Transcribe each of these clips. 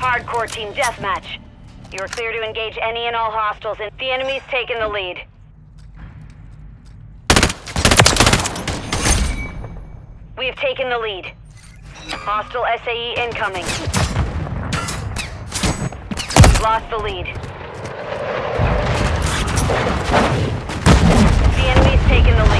Hardcore team deathmatch. You're clear to engage any and all hostiles, and the enemy's taken the lead. We have taken the lead. Hostile SAE incoming. We've lost the lead. The enemy's taken the lead.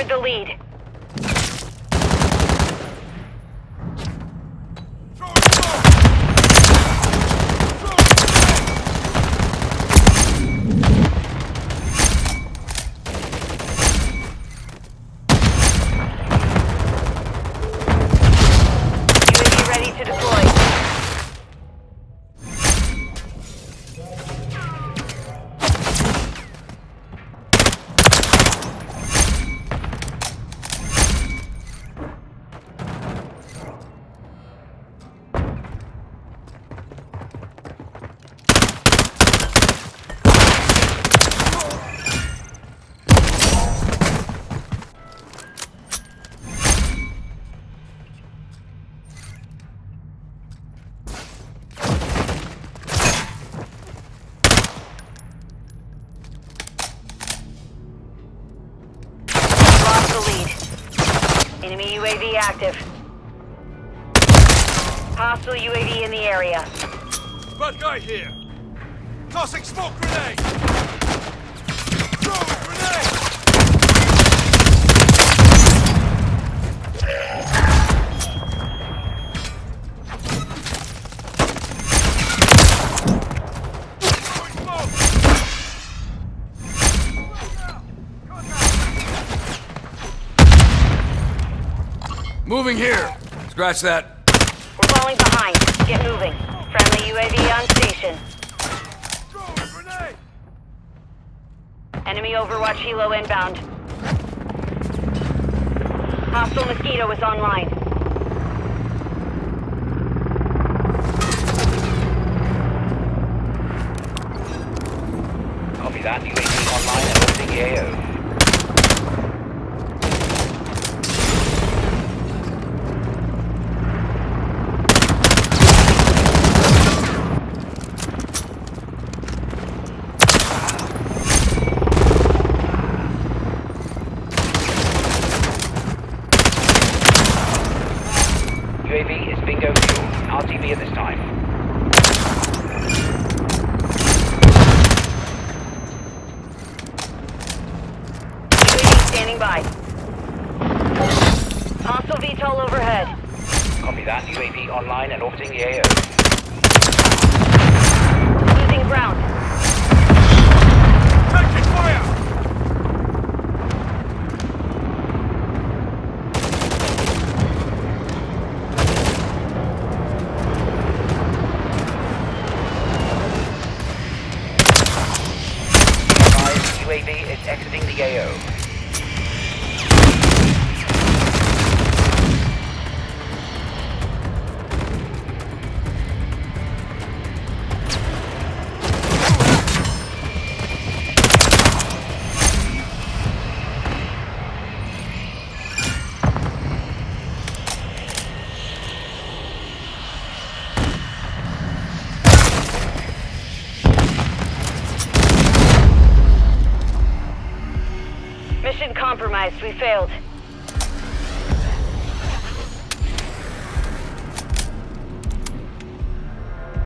Secured the lead. Enemy UAV active. Hostile UAV in the area. Bad guy here! Tossing smoke grenade! Moving here. Scratch that. We're falling behind. Get moving. Friendly UAV on station. Enemy Overwatch Helo inbound. Hostile Mosquito is online. UAV is bingo fuel. RTB at this time. UAV standing by. Hostile VTOL overhead. Copy that. UAV online and orbiting the AO. Losing ground. UAV is exiting the AO. Mission compromised. We failed.